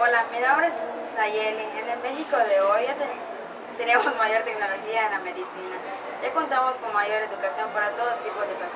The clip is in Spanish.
Hola, mi nombre es Nayeli. En el México de hoy ya tenemos mayor tecnología en la medicina. Ya contamos con mayor educación para todo tipo de personas.